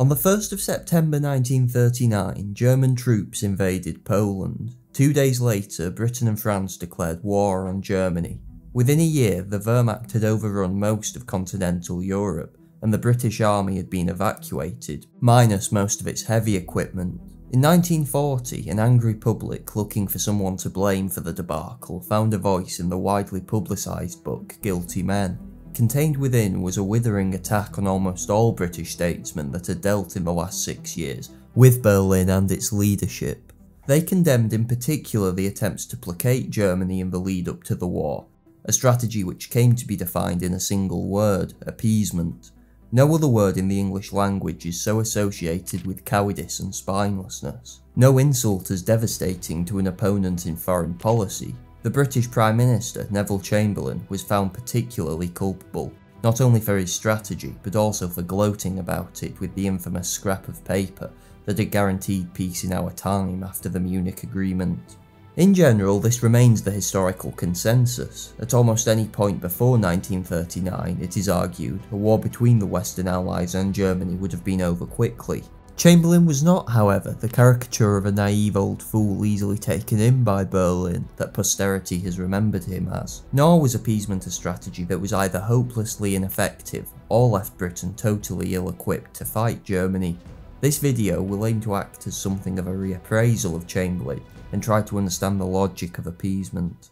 On the 1st of September 1939, German troops invaded Poland. Two days later, Britain and France declared war on Germany. Within a year, the Wehrmacht had overrun most of continental Europe, and the British army had been evacuated, minus most of its heavy equipment. In 1940, an angry public looking for someone to blame for the debacle found a voice in the widely publicised book Guilty Men. Contained within was a withering attack on almost all British statesmen that had dealt in the last six years with Berlin and its leadership. They condemned in particular the attempts to placate Germany in the lead up to the war, a strategy which came to be defined in a single word, appeasement. No other word in the English language is so associated with cowardice and spinelessness. No insult as devastating to an opponent in foreign policy. The British Prime Minister, Neville Chamberlain, was found particularly culpable, not only for his strategy, but also for gloating about it with the infamous scrap of paper that had guaranteed peace in our time after the Munich Agreement. In general, this remains the historical consensus. At almost any point before 1939, it is argued, a war between the Western Allies and Germany would have been over quickly. Chamberlain was not, however, the caricature of a naive old fool easily taken in by Berlin that posterity has remembered him as, nor was appeasement a strategy that was either hopelessly ineffective or left Britain totally ill-equipped to fight Germany. This video will aim to act as something of a reappraisal of Chamberlain and try to understand the logic of appeasement.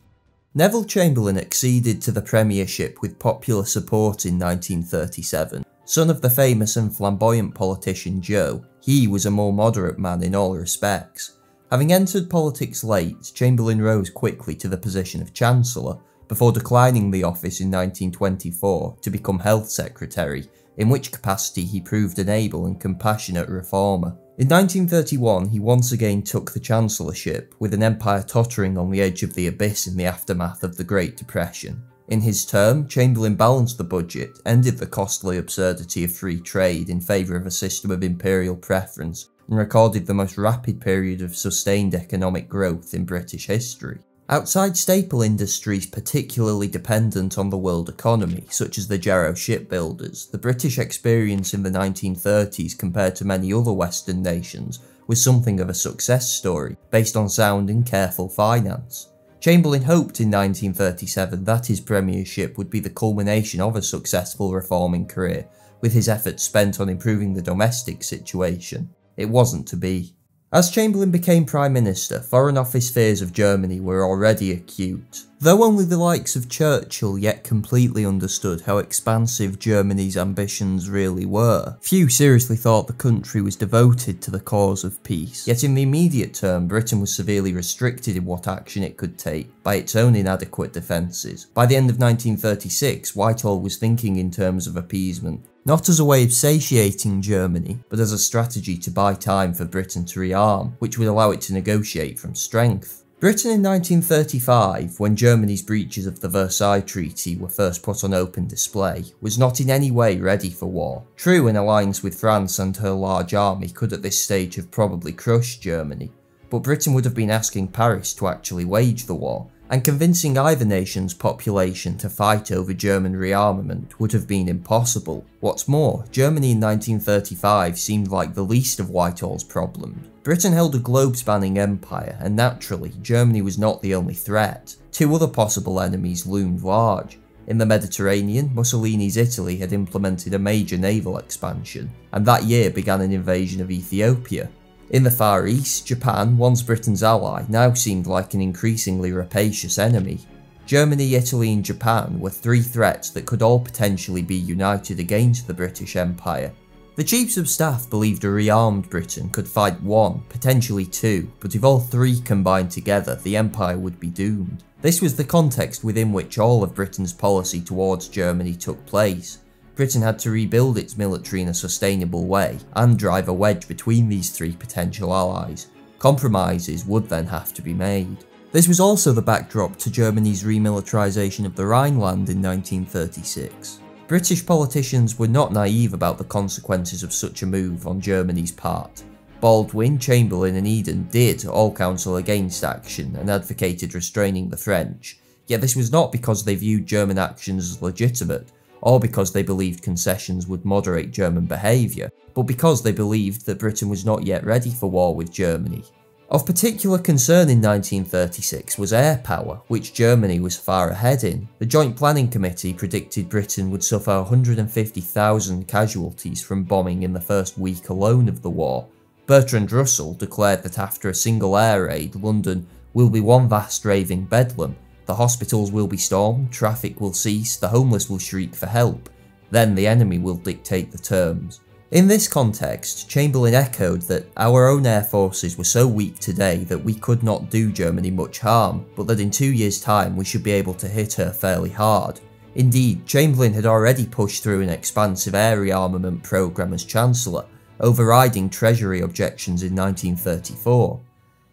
Neville Chamberlain acceded to the premiership with popular support in 1937. Son of the famous and flamboyant politician Joe, he was a more moderate man in all respects. Having entered politics late, Chamberlain rose quickly to the position of Chancellor, before declining the office in 1924 to become Health Secretary, in which capacity he proved an able and compassionate reformer. In 1931, he once again took the chancellorship, with an empire tottering on the edge of the abyss in the aftermath of the Great Depression. In his term, Chamberlain balanced the budget, ended the costly absurdity of free trade in favour of a system of imperial preference, and recorded the most rapid period of sustained economic growth in British history. Outside staple industries particularly dependent on the world economy, such as the Jarrow shipbuilders, the British experience in the 1930s compared to many other Western nations was something of a success story, based on sound and careful finance. Chamberlain hoped in 1937 that his premiership would be the culmination of a successful reforming career, with his efforts spent on improving the domestic situation. It wasn't to be. As Chamberlain became Prime Minister, Foreign Office fears of Germany were already acute. Though only the likes of Churchill yet completely understood how expansive Germany's ambitions really were, few seriously thought the country was devoted to the cause of peace. Yet in the immediate term, Britain was severely restricted in what action it could take by its own inadequate defences. By the end of 1936, Whitehall was thinking in terms of appeasement, not as a way of satiating Germany, but as a strategy to buy time for Britain to rearm, which would allow it to negotiate from strength. Britain in 1935, when Germany's breaches of the Versailles Treaty were first put on open display, was not in any way ready for war. True, an alliance with France and her large army could at this stage have probably crushed Germany, but Britain would have been asking Paris to actually wage the war, and convincing either nation's population to fight over German rearmament would have been impossible. What's more, Germany in 1935 seemed like the least of Whitehall's problems. Britain held a globe-spanning empire, and naturally, Germany was not the only threat. Two other possible enemies loomed large. In the Mediterranean, Mussolini's Italy had implemented a major naval expansion, and that year began an invasion of Ethiopia, in the Far East, Japan, once Britain's ally, now seemed like an increasingly rapacious enemy. Germany, Italy and Japan were three threats that could all potentially be united against the British Empire. The Chiefs of Staff believed a rearmed Britain could fight one, potentially two, but if all three combined together, the Empire would be doomed. This was the context within which all of Britain's policy towards Germany took place, Britain had to rebuild its military in a sustainable way and drive a wedge between these three potential allies. Compromises would then have to be made. This was also the backdrop to Germany's remilitarisation of the Rhineland in 1936. British politicians were not naive about the consequences of such a move on Germany's part. Baldwin, Chamberlain and Eden did all counsel against action and advocated restraining the French, yet this was not because they viewed German actions as legitimate, or because they believed concessions would moderate German behaviour, but because they believed that Britain was not yet ready for war with Germany. Of particular concern in 1936 was air power, which Germany was far ahead in. The Joint Planning Committee predicted Britain would suffer 150,000 casualties from bombing in the first week alone of the war. Bertrand Russell declared that after a single air raid, London will be one vast raving bedlam. The hospitals will be stormed, traffic will cease, the homeless will shriek for help. Then the enemy will dictate the terms. In this context, Chamberlain echoed that our own air forces were so weak today that we could not do Germany much harm, but that in two years' time we should be able to hit her fairly hard. Indeed, Chamberlain had already pushed through an expansive air rearmament programme as Chancellor, overriding Treasury objections in 1934.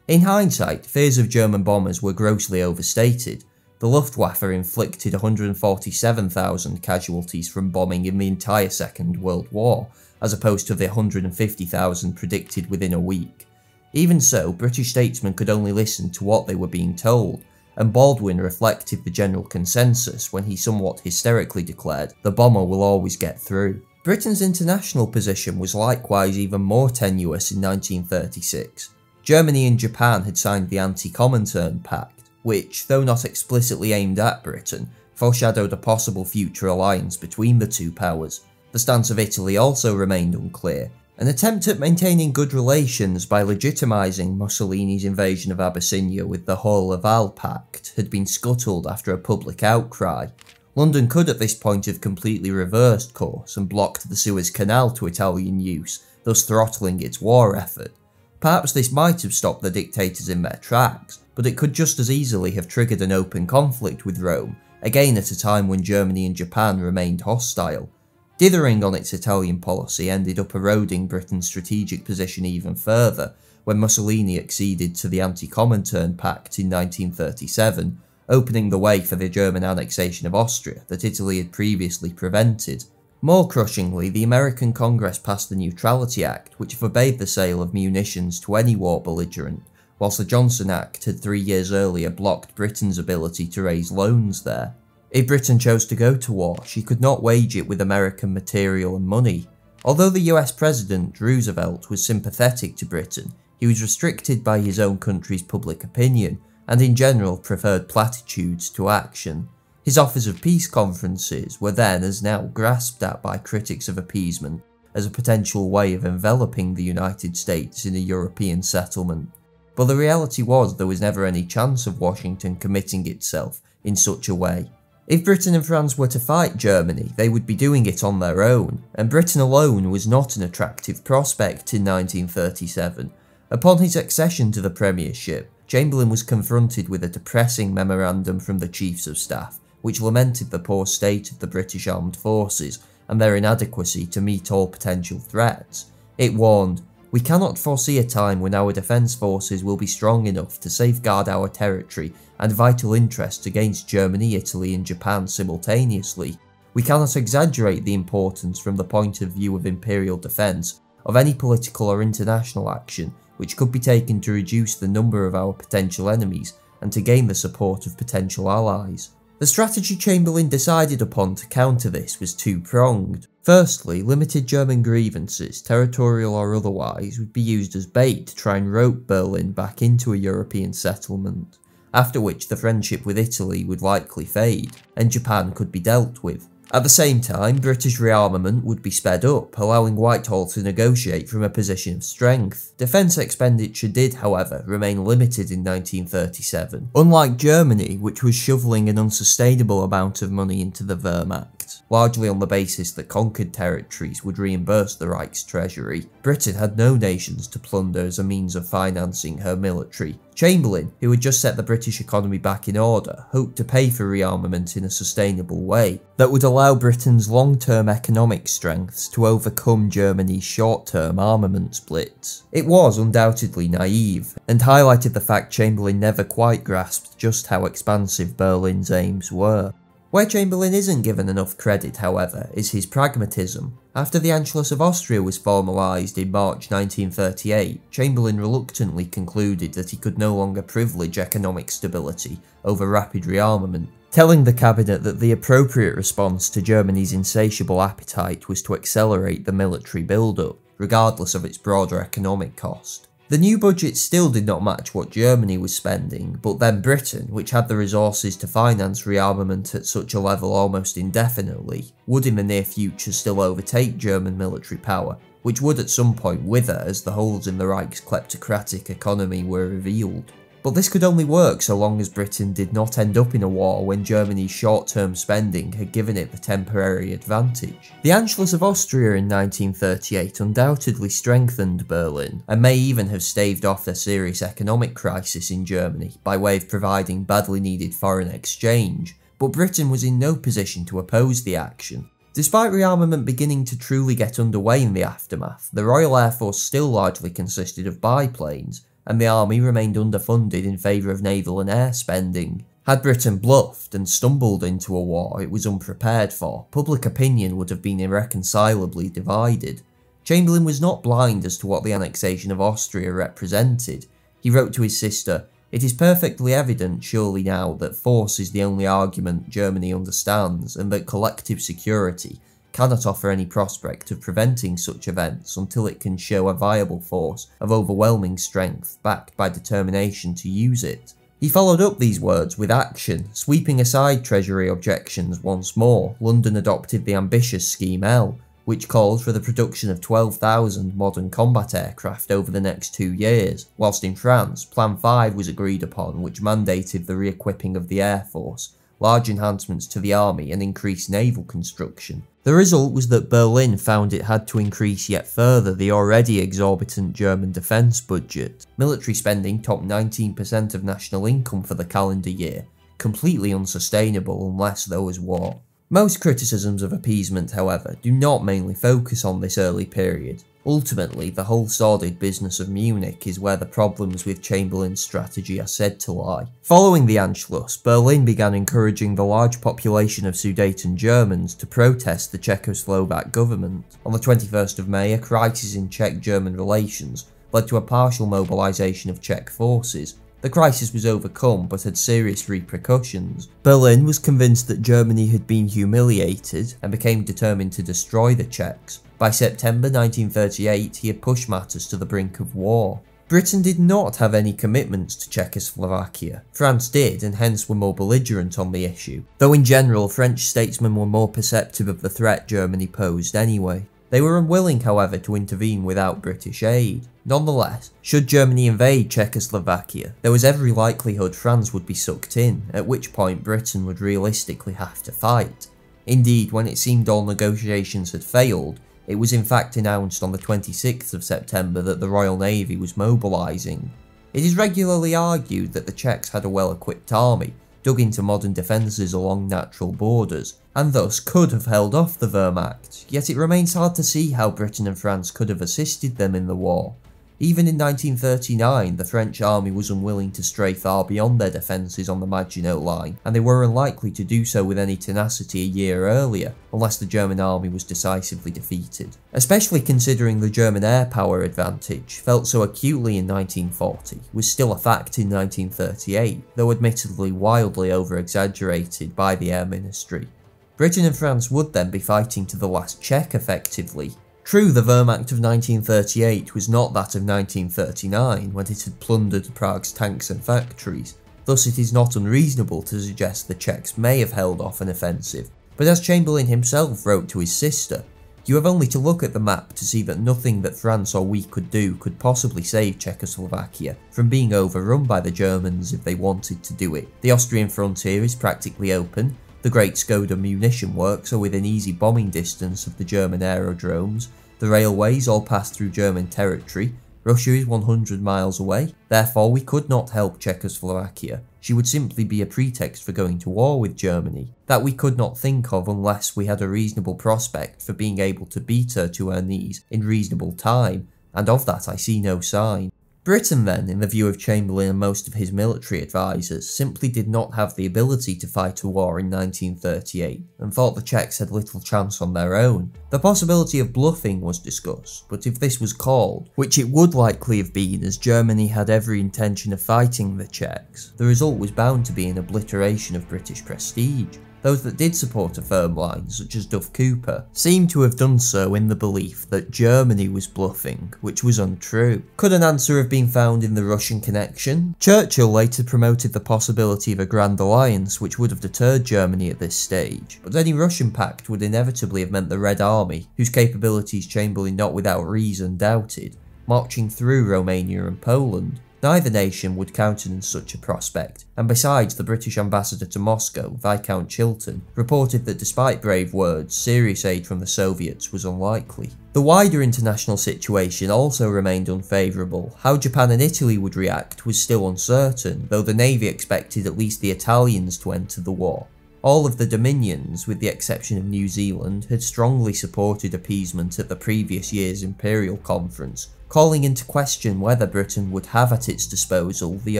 In hindsight, fears of German bombers were grossly overstated. The Luftwaffe inflicted 147,000 casualties from bombing in the entire Second World War, as opposed to the 150,000 predicted within a week. Even so, British statesmen could only listen to what they were being told, and Baldwin reflected the general consensus when he somewhat hysterically declared, the bomber will always get through. Britain's international position was likewise even more tenuous in 1936. Germany and Japan had signed the Anti-Comintern Pact, which, though not explicitly aimed at Britain, foreshadowed a possible future alliance between the two powers. The stance of Italy also remained unclear. An attempt at maintaining good relations by legitimising Mussolini's invasion of Abyssinia with the Hoare-Laval Pact had been scuttled after a public outcry. London could at this point have completely reversed course and blocked the Suez Canal to Italian use, thus throttling its war effort. Perhaps this might have stopped the dictators in their tracks, but it could just as easily have triggered an open conflict with Rome, again at a time when Germany and Japan remained hostile. Dithering on its Italian policy ended up eroding Britain's strategic position even further when Mussolini acceded to the Anti-Comintern Pact in 1937, opening the way for the German annexation of Austria that Italy had previously prevented. More crushingly, the American Congress passed the Neutrality Act, which forbade the sale of munitions to any war belligerent, whilst the Johnson Act had three years earlier blocked Britain's ability to raise loans there. If Britain chose to go to war, she could not wage it with American material and money. Although the US President Roosevelt was sympathetic to Britain, he was restricted by his own country's public opinion, and in general preferred platitudes to action. His offers of peace conferences were then as now grasped at by critics of appeasement as a potential way of enveloping the United States in a European settlement. But the reality was there was never any chance of Washington committing itself in such a way. If Britain and France were to fight Germany, they would be doing it on their own, and Britain alone was not an attractive prospect in 1937. Upon his accession to the premiership, Chamberlain was confronted with a depressing memorandum from the Chiefs of Staff, which lamented the poor state of the British armed forces and their inadequacy to meet all potential threats. It warned, we cannot foresee a time when our defence forces will be strong enough to safeguard our territory and vital interests against Germany, Italy and Japan simultaneously. We cannot exaggerate the importance from the point of view of imperial defence of any political or international action which could be taken to reduce the number of our potential enemies and to gain the support of potential allies. The strategy Chamberlain decided upon to counter this was two-pronged. Firstly, limited German grievances, territorial or otherwise, would be used as bait to try and rope Berlin back into a European settlement after which the friendship with Italy would likely fade, and Japan could be dealt with. At the same time, British rearmament would be sped up, allowing Whitehall to negotiate from a position of strength. Defence expenditure did, however, remain limited in 1937. Unlike Germany, which was shovelling an unsustainable amount of money into the Wehrmacht, largely on the basis that conquered territories would reimburse the Reich's treasury, Britain had no nations to plunder as a means of financing her military, Chamberlain, who had just set the British economy back in order, hoped to pay for rearmament in a sustainable way that would allow Britain's long-term economic strengths to overcome Germany's short-term armament splits. It was undoubtedly naive, and highlighted the fact Chamberlain never quite grasped just how expansive Berlin's aims were. Where Chamberlain isn't given enough credit, however, is his pragmatism. After the Anschluss of Austria was formalised in March 1938, Chamberlain reluctantly concluded that he could no longer privilege economic stability over rapid rearmament, telling the cabinet that the appropriate response to Germany's insatiable appetite was to accelerate the military build-up, regardless of its broader economic cost. The new budget still did not match what Germany was spending, but then Britain, which had the resources to finance rearmament at such a level almost indefinitely, would in the near future still overtake German military power, which would at some point wither as the holes in the Reich's kleptocratic economy were revealed. But this could only work so long as Britain did not end up in a war when Germany's short-term spending had given it the temporary advantage. The Anschluss of Austria in 1938 undoubtedly strengthened Berlin, and may even have staved off a serious economic crisis in Germany by way of providing badly needed foreign exchange, but Britain was in no position to oppose the action. Despite rearmament beginning to truly get underway in the aftermath, the Royal Air Force still largely consisted of biplanes, and the army remained underfunded in favour of naval and air spending. Had Britain bluffed and stumbled into a war it was unprepared for, public opinion would have been irreconcilably divided. Chamberlain was not blind as to what the annexation of Austria represented. He wrote to his sister, It is perfectly evident surely now that force is the only argument Germany understands and that collective security cannot offer any prospect of preventing such events until it can show a viable force of overwhelming strength backed by determination to use it. He followed up these words with action, sweeping aside Treasury objections once more, London adopted the ambitious Scheme L, which called for the production of 12,000 modern combat aircraft over the next two years, whilst in France, Plan 5 was agreed upon which mandated the re-equipping of the Air Force, large enhancements to the army and increased naval construction. The result was that Berlin found it had to increase yet further the already exorbitant German defence budget. Military spending topped 19% of national income for the calendar year, completely unsustainable unless there was war. Most criticisms of appeasement, however, do not mainly focus on this early period. Ultimately, the whole sordid business of Munich is where the problems with Chamberlain's strategy are said to lie. Following the Anschluss, Berlin began encouraging the large population of Sudeten Germans to protest the Czechoslovak government. On the 21st of May, a crisis in Czech-German relations led to a partial mobilisation of Czech forces, the crisis was overcome but had serious repercussions. Berlin was convinced that Germany had been humiliated and became determined to destroy the Czechs. By September 1938 he had pushed matters to the brink of war. Britain did not have any commitments to Czechoslovakia. France did, and hence were more belligerent on the issue, though in general French statesmen were more perceptive of the threat Germany posed anyway. They were unwilling, however, to intervene without British aid. Nonetheless, should Germany invade Czechoslovakia, there was every likelihood France would be sucked in, at which point Britain would realistically have to fight. Indeed, when it seemed all negotiations had failed, it was in fact announced on the 26th of September that the Royal Navy was mobilising. It is regularly argued that the Czechs had a well-equipped army, dug into modern defences along natural borders, and thus could have held off the Wehrmacht, yet it remains hard to see how Britain and France could have assisted them in the war. Even in 1939, the French army was unwilling to stray far beyond their defences on the Maginot Line, and they were unlikely to do so with any tenacity a year earlier, unless the German army was decisively defeated. Especially considering the German air power advantage, felt so acutely in 1940, was still a fact in 1938, though admittedly wildly over-exaggerated by the Air Ministry. Britain and France would then be fighting to the last Czech effectively, True, the Wehrmacht of 1938 was not that of 1939, when it had plundered Prague's tanks and factories, thus it is not unreasonable to suggest the Czechs may have held off an offensive, but as Chamberlain himself wrote to his sister, you have only to look at the map to see that nothing that France or we could do could possibly save Czechoslovakia from being overrun by the Germans if they wanted to do it. The Austrian frontier is practically open, the Great Skoda munition works are within easy bombing distance of the German aerodromes, the railways all pass through German territory, Russia is 100 miles away, therefore we could not help Czechoslovakia. She would simply be a pretext for going to war with Germany, that we could not think of unless we had a reasonable prospect for being able to beat her to her knees in reasonable time, and of that I see no sign. Britain then, in the view of Chamberlain and most of his military advisers, simply did not have the ability to fight a war in 1938 and thought the Czechs had little chance on their own. The possibility of bluffing was discussed, but if this was called, which it would likely have been as Germany had every intention of fighting the Czechs, the result was bound to be an obliteration of British prestige. Those that did support a firm line, such as Duff Cooper, seem to have done so in the belief that Germany was bluffing, which was untrue. Could an answer have been found in the Russian connection? Churchill later promoted the possibility of a Grand Alliance which would have deterred Germany at this stage, but any Russian pact would inevitably have meant the Red Army, whose capabilities Chamberlain not without reason doubted, marching through Romania and Poland, Neither nation would countenance such a prospect, and besides the British ambassador to Moscow, Viscount Chilston, reported that despite brave words, serious aid from the Soviets was unlikely. The wider international situation also remained unfavourable. How Japan and Italy would react was still uncertain, though the Navy expected at least the Italians to enter the war. All of the dominions, with the exception of New Zealand, had strongly supported appeasement at the previous year's Imperial Conference, calling into question whether Britain would have at its disposal the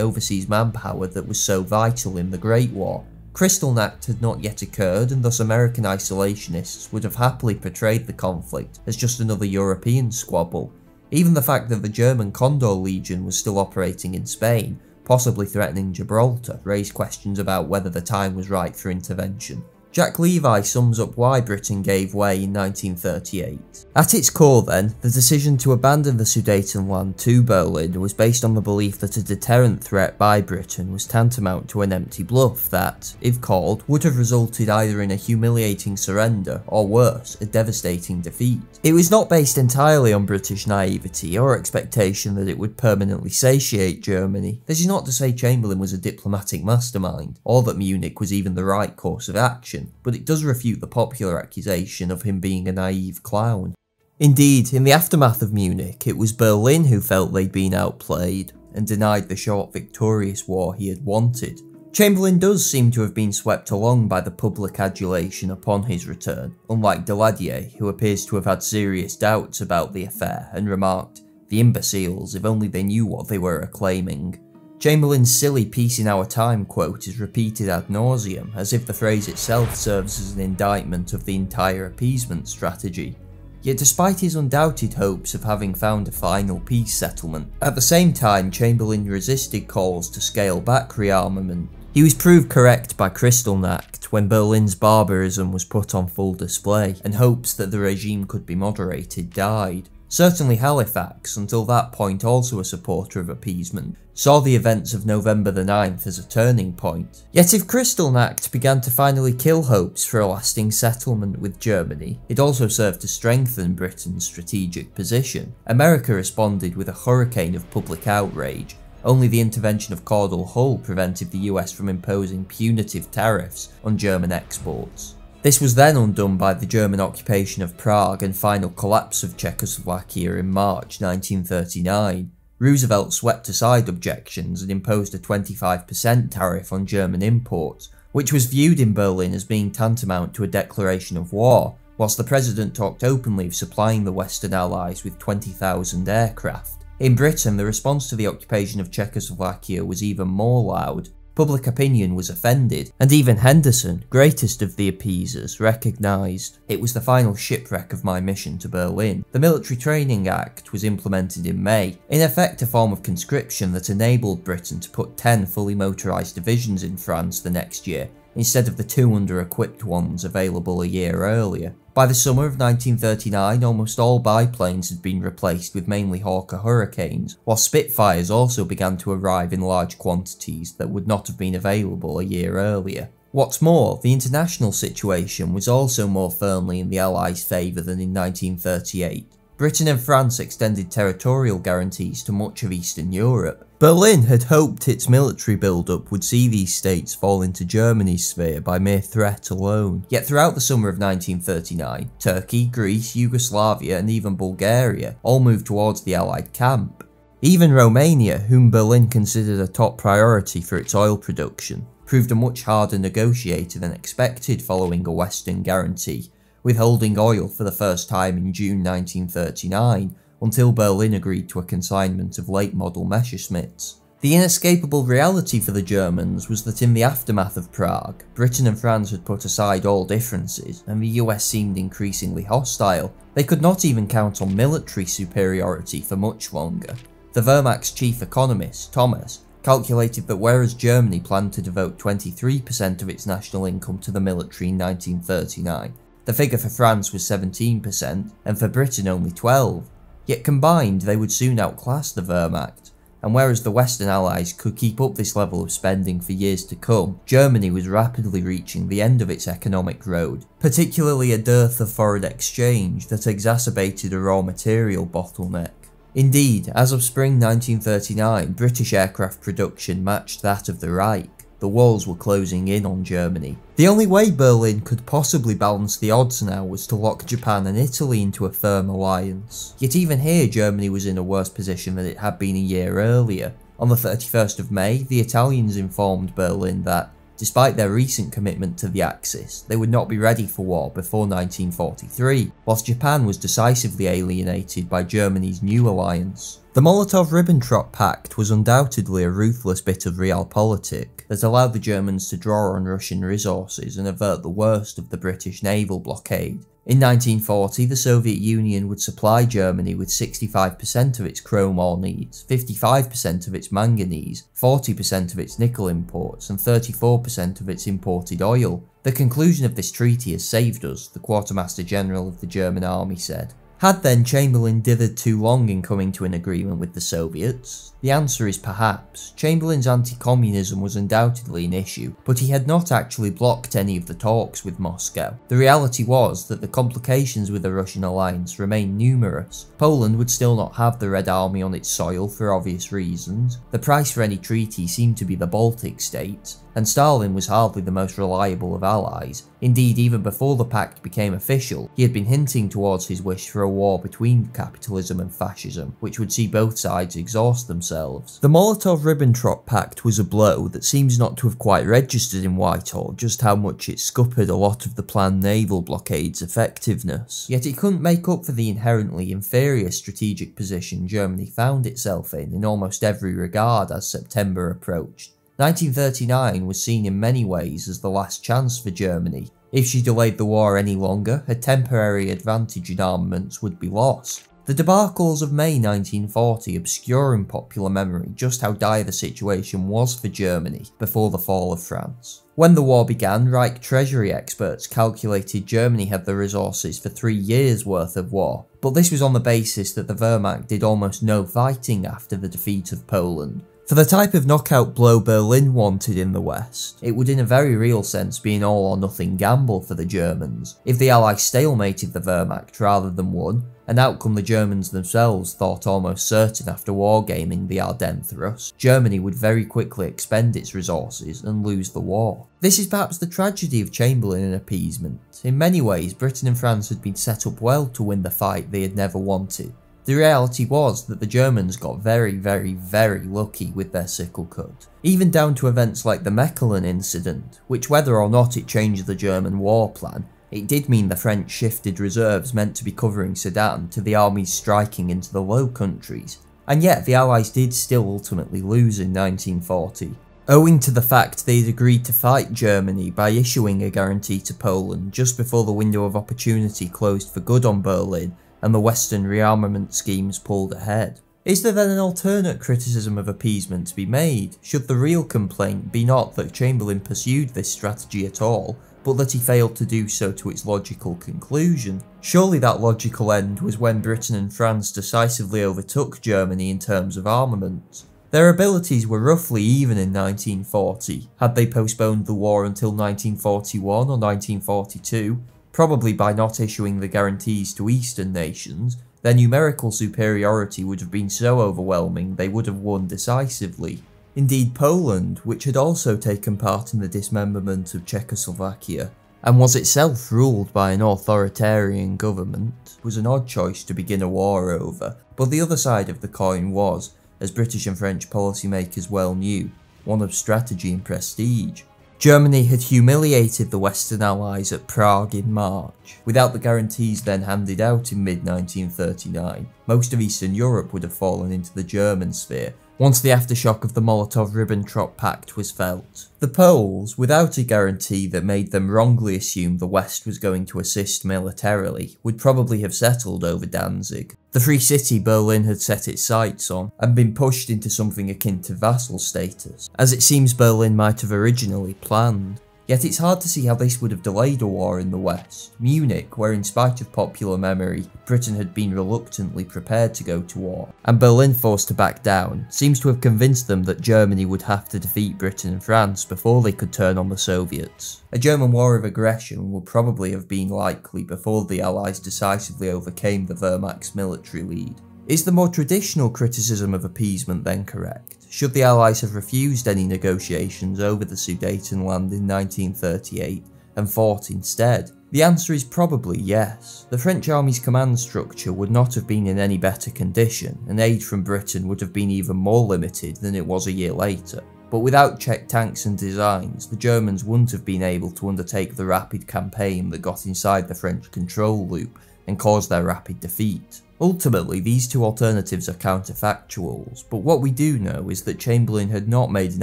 overseas manpower that was so vital in the Great War. Kristallnacht had not yet occurred and thus American isolationists would have happily portrayed the conflict as just another European squabble. Even the fact that the German Condor Legion was still operating in Spain, possibly threatening Gibraltar, raised questions about whether the time was right for intervention. Jack Levy sums up why Britain gave way in 1938. At its core then, the decision to abandon the Sudetenland to Berlin was based on the belief that a deterrent threat by Britain was tantamount to an empty bluff that, if called, would have resulted either in a humiliating surrender or worse, a devastating defeat. It was not based entirely on British naivety or expectation that it would permanently satiate Germany. This is not to say Chamberlain was a diplomatic mastermind, or that Munich was even the right course of action but it does refute the popular accusation of him being a naive clown. Indeed, in the aftermath of Munich, it was Berlin who felt they'd been outplayed and denied the short victorious war he had wanted. Chamberlain does seem to have been swept along by the public adulation upon his return, unlike Daladier, who appears to have had serious doubts about the affair and remarked, the imbeciles, if only they knew what they were acclaiming. Chamberlain's silly peace in our time quote is repeated ad nauseum, as if the phrase itself serves as an indictment of the entire appeasement strategy. Yet despite his undoubted hopes of having found a final peace settlement, at the same time Chamberlain resisted calls to scale back rearmament. He was proved correct by Kristallnacht when Berlin's barbarism was put on full display, and hopes that the regime could be moderated died. Certainly Halifax, until that point also a supporter of appeasement, saw the events of November the 9th as a turning point. Yet if Kristallnacht began to finally kill hopes for a lasting settlement with Germany, it also served to strengthen Britain's strategic position. America responded with a hurricane of public outrage, only the intervention of Cordell Hull prevented the US from imposing punitive tariffs on German exports. This was then undone by the German occupation of Prague and final collapse of Czechoslovakia in March 1939. Roosevelt swept aside objections and imposed a 25% tariff on German imports, which was viewed in Berlin as being tantamount to a declaration of war, whilst the president talked openly of supplying the Western Allies with 20,000 aircraft. In Britain, the response to the occupation of Czechoslovakia was even more loud, Public opinion was offended, and even Henderson, greatest of the appeasers, recognised it was the final shipwreck of my mission to Berlin. The Military Training Act was implemented in May, in effect a form of conscription that enabled Britain to put 10 fully motorised divisions in France the next year, instead of the two under-equipped ones available a year earlier. By the summer of 1939, almost all biplanes had been replaced with mainly Hawker Hurricanes, while Spitfires also began to arrive in large quantities that would not have been available a year earlier. What's more, the international situation was also more firmly in the Allies' favour than in 1938. Britain and France extended territorial guarantees to much of Eastern Europe. Berlin had hoped its military build-up would see these states fall into Germany's sphere by mere threat alone. Yet throughout the summer of 1939, Turkey, Greece, Yugoslavia and even Bulgaria all moved towards the Allied camp. Even Romania, whom Berlin considered a top priority for its oil production, proved a much harder negotiator than expected following a Western guarantee withholding oil for the first time in June 1939, until Berlin agreed to a consignment of late model Messerschmitts. The inescapable reality for the Germans was that in the aftermath of Prague, Britain and France had put aside all differences, and the US seemed increasingly hostile. They could not even count on military superiority for much longer. The Wehrmacht's chief economist, Thomas, calculated that whereas Germany planned to devote 23% of its national income to the military in 1939, the figure for France was 17% and for Britain only 12. Yet combined, they would soon outclass the Wehrmacht, and whereas the Western Allies could keep up this level of spending for years to come, Germany was rapidly reaching the end of its economic road, particularly a dearth of foreign exchange that exacerbated a raw material bottleneck. Indeed, as of spring 1939, British aircraft production matched that of the Reich. The walls were closing in on Germany. The only way Berlin could possibly balance the odds now was to lock Japan and Italy into a firm alliance. Yet even here Germany was in a worse position than it had been a year earlier. On the 31st of May, the Italians informed Berlin that Despite their recent commitment to the Axis, they would not be ready for war before 1943, whilst Japan was decisively alienated by Germany's new alliance. The Molotov-Ribbentrop Pact was undoubtedly a ruthless bit of realpolitik that allowed the Germans to draw on Russian resources and avert the worst of the British naval blockade, in 1940, the Soviet Union would supply Germany with 65% of its chrome ore needs, 55% of its manganese, 40% of its nickel imports, and 34% of its imported oil. The conclusion of this treaty has saved us, the Quartermaster General of the German Army said. Had then Chamberlain dithered too long in coming to an agreement with the Soviets? The answer is perhaps. Chamberlain's anti-communism was undoubtedly an issue, but he had not actually blocked any of the talks with Moscow. The reality was that the complications with the Russian alliance remained numerous. Poland would still not have the Red Army on its soil for obvious reasons. The price for any treaty seemed to be the Baltic states, and Stalin was hardly the most reliable of allies. Indeed, even before the pact became official, he had been hinting towards his wish for a war between capitalism and fascism, which would see both sides exhaust themselves. The Molotov-Ribbentrop Pact was a blow that seems not to have quite registered in Whitehall just how much it scuppered a lot of the planned naval blockade's effectiveness. Yet it couldn't make up for the inherently inferior strategic position Germany found itself in in almost every regard as September approached. 1939 was seen in many ways as the last chance for Germany. If she delayed the war any longer, her temporary advantage in armaments would be lost. The debacles of May 1940 obscure in popular memory just how dire the situation was for Germany before the fall of France. When the war began, Reich Treasury experts calculated Germany had the resources for three years worth of war, but this was on the basis that the Wehrmacht did almost no fighting after the defeat of Poland, for the type of knockout blow Berlin wanted in the West, it would in a very real sense be an all or nothing gamble for the Germans. If the Allies stalemated the Wehrmacht rather than won, an outcome the Germans themselves thought almost certain after wargaming the Ardennes thrust, Germany would very quickly expend its resources and lose the war. This is perhaps the tragedy of Chamberlain and appeasement. In many ways, Britain and France had been set up well to win the fight they had never wanted, the reality was that the Germans got very, very, very lucky with their sickle cut, even down to events like the Mechelen incident, which whether or not it changed the German war plan, it did mean the French shifted reserves meant to be covering Sedan to the armies striking into the Low Countries, and yet the Allies did still ultimately lose in 1940. Owing to the fact they'd agreed to fight Germany by issuing a guarantee to Poland just before the window of opportunity closed for good on Berlin and the Western rearmament schemes pulled ahead. Is there then an alternate criticism of appeasement to be made? Should the real complaint be not that Chamberlain pursued this strategy at all, but that he failed to do so to its logical conclusion? Surely that logical end was when Britain and France decisively overtook Germany in terms of armament. Their abilities were roughly even in 1940. Had they postponed the war until 1941 or 1942, probably by not issuing the guarantees to Eastern nations, their numerical superiority would have been so overwhelming they would have won decisively. Indeed, Poland, which had also taken part in the dismemberment of Czechoslovakia, and was itself ruled by an authoritarian government, was an odd choice to begin a war over, but the other side of the coin was, as British and French policymakers well knew, one of strategy and prestige. Germany had humiliated the Western Allies at Prague in March. Without the guarantees then handed out in mid 1939, most of Eastern Europe would have fallen into the German sphere once the aftershock of the Molotov-Ribbentrop Pact was felt. The Poles, without a guarantee that made them wrongly assume the West was going to assist militarily, would probably have settled over Danzig. The free city Berlin had set its sights on, and been pushed into something akin to vassal status, as it seems Berlin might have originally planned. Yet it's hard to see how this would have delayed a war in the West. Munich, where in spite of popular memory, Britain had been reluctantly prepared to go to war, and Berlin forced to back down, seems to have convinced them that Germany would have to defeat Britain and France before they could turn on the Soviets. A German war of aggression would probably have been likely before the Allies decisively overcame the Wehrmacht's military lead. Is the more traditional criticism of appeasement then correct? Should the Allies have refused any negotiations over the Sudetenland in 1938 and fought instead? The answer is probably yes. The French army's command structure would not have been in any better condition, and aid from Britain would have been even more limited than it was a year later. But without Czech tanks and designs, the Germans wouldn't have been able to undertake the rapid campaign that got inside the French control loop and caused their rapid defeat. Ultimately, these two alternatives are counterfactuals, but what we do know is that Chamberlain had not made an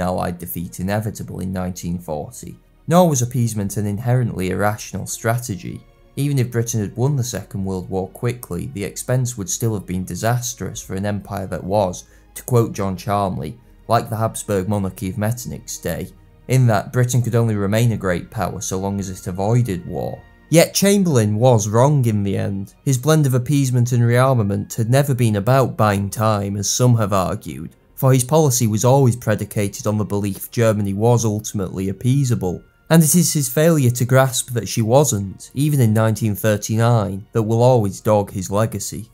Allied defeat inevitable in 1940, nor was appeasement an inherently irrational strategy. Even if Britain had won the Second World War quickly, the expense would still have been disastrous for an empire that was, to quote John Charmley, like the Habsburg monarchy of Metternich's day, in that Britain could only remain a great power so long as it avoided war. Yet Chamberlain was wrong in the end. His blend of appeasement and rearmament had never been about buying time, as some have argued, for his policy was always predicated on the belief Germany was ultimately appeasable. And it is his failure to grasp that she wasn't, even in 1939, that will always dog his legacy.